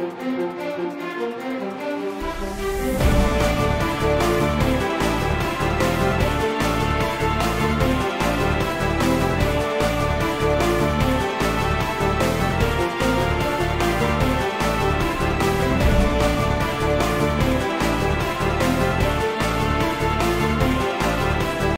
Música